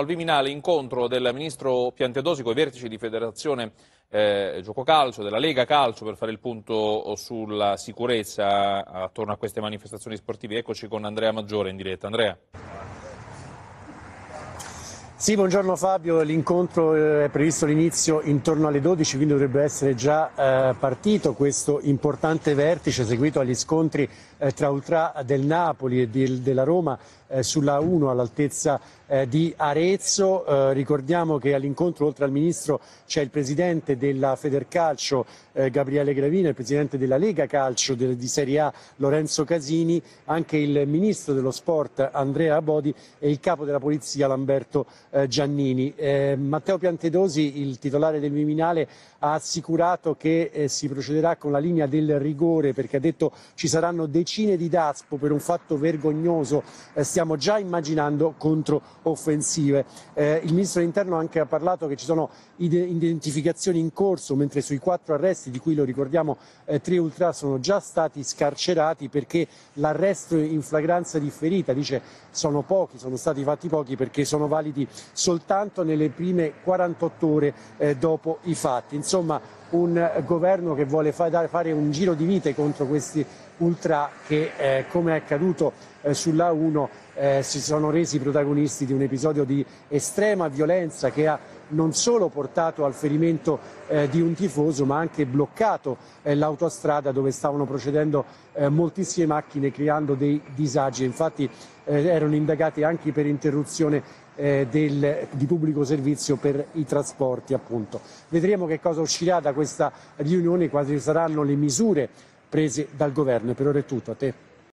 Al Viminale incontro del ministro Piantedosi con i vertici di Federazione eh, Gioco Calcio, della Lega Calcio per fare il punto sulla sicurezza attorno a queste manifestazioni sportive. Eccoci con Andrea Maggiore in diretta. Andrea. Sì, buongiorno Fabio, l'incontro eh, è previsto all'inizio intorno alle 12, quindi dovrebbe essere già eh, partito questo importante vertice seguito agli scontri eh, tra Ultra del Napoli e di, della Roma eh, sulla 1 all'altezza eh, di Arezzo. Eh, ricordiamo che all'incontro oltre al Ministro c'è il Presidente della Federcalcio Gabriele Gravina, il Presidente della Lega Calcio di Serie A Lorenzo Casini, anche il Ministro dello Sport Andrea Abodi e il Capo della Polizia Lamberto eh, Giannini. Eh, Matteo Piantedosi, il titolare del Viminale, ha assicurato che eh, si procederà con la linea del rigore perché ha detto ci saranno decine di daspo per un fatto vergognoso, eh, stiamo già immaginando controoffensive. Eh, il Ministro dell'Interno anche ha parlato che ci sono identificazioni in corso, mentre sui quattro arresti, di cui lo ricordiamo eh, tre ultra, sono già stati scarcerati perché l'arresto in flagranza differita, dice sono pochi, sono stati fatti pochi perché sono validi soltanto nelle prime 48 ore eh, dopo i fatti. Insomma, un governo che vuole fare un giro di vite contro questi ultra che, eh, come è accaduto eh, sulla 1, eh, si sono resi protagonisti di un episodio di estrema violenza che ha non solo portato al ferimento eh, di un tifoso ma anche bloccato eh, l'autostrada dove stavano procedendo eh, moltissime macchine creando dei disagi. Infatti eh, erano indagati anche per interruzione eh, del, di pubblico servizio per i trasporti. Appunto. Vedremo che cosa uscirà da questa riunione, quali saranno le misure prese dal governo. Per ora è tutto. A te.